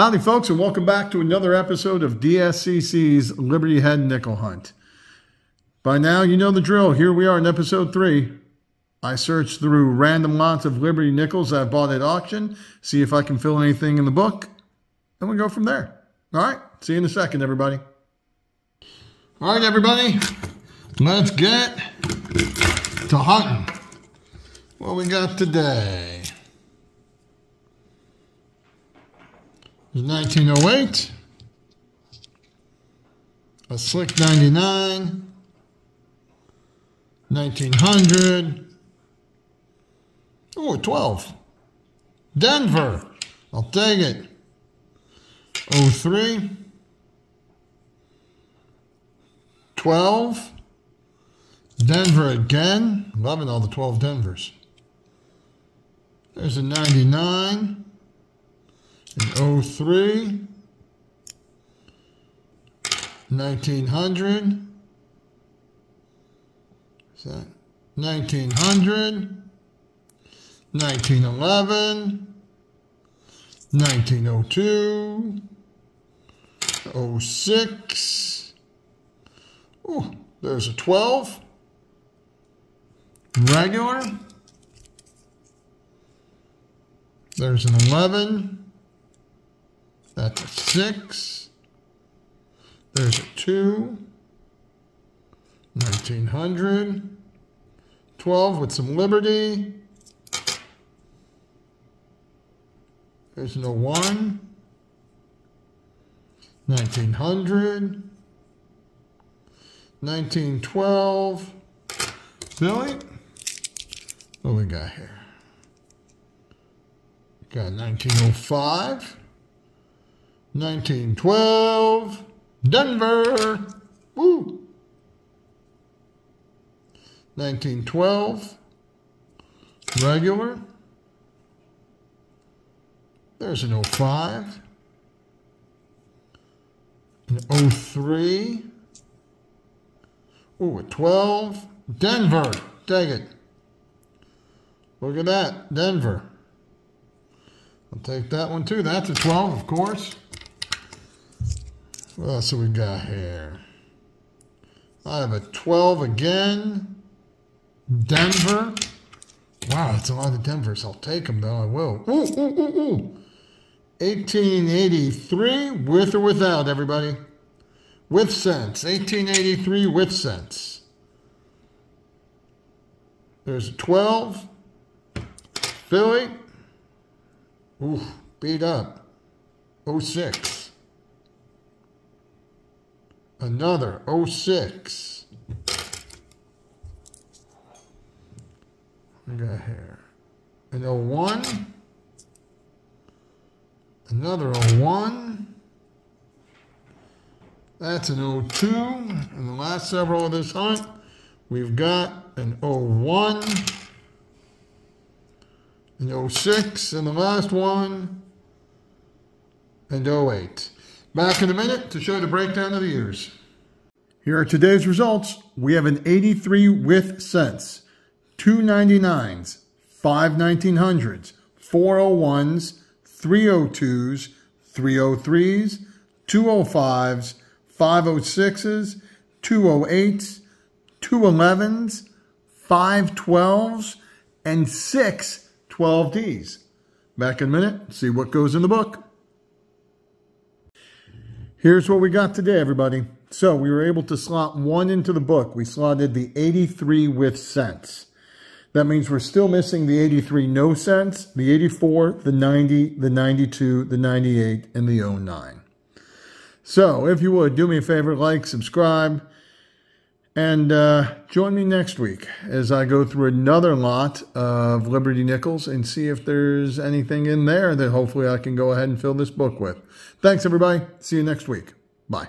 Howdy, folks, and welcome back to another episode of DSCC's Liberty Head Nickel Hunt. By now, you know the drill. Here we are in episode three. I searched through random lots of Liberty nickels I bought at auction, see if I can fill anything in the book, and we go from there. All right, see you in a second, everybody. All right, everybody, let's get to hunting. What we got today? There's 1908, a Slick 99, 1900, oh, 12. Denver, I'll take it. 03, 12, Denver again, loving all the 12 Denvers. There's a 99, in 03, 1900, is that 1900, 1911, 1902, 06, oh, there's a 12, regular, there's an 11, 6. There's a 2. 1900. 12 with some Liberty. There's no 1. 1900. 1912. Billy? What we got here? Got 1905. 1912, Denver. Woo. 1912, regular. There's an 05. An 03. Ooh, a 12. Denver. Dang it. Look at that. Denver. I'll take that one too. That's a 12, of course. What else we got here? I have a 12 again. Denver. Wow, that's a lot of Denvers. I'll take them, though. I will. Ooh, ooh, ooh, ooh. 1883, with or without, everybody. With cents. 1883 with cents. There's a 12. Philly. Ooh, beat up. 06. Another 06. We got here an 01. Another 01. That's an 02. And the last several of this hunt, we've got an 01, an 06, and the last one, and 08. Back in a minute to show the breakdown of the years. Here are today's results. We have an 83 with cents, two 99s, five 1900s, four 01s, 302s, 303s, 205s, 506s, 208s, 211s, 512s, and six 12Ds. Back in a minute, see what goes in the book. Here's what we got today, everybody. So we were able to slot one into the book. We slotted the 83 with cents. That means we're still missing the 83 no cents, the 84, the 90, the 92, the 98, and the 09. So if you would, do me a favor, like, subscribe, and uh, join me next week as I go through another lot of Liberty Nickels and see if there's anything in there that hopefully I can go ahead and fill this book with. Thanks, everybody. See you next week. Bye.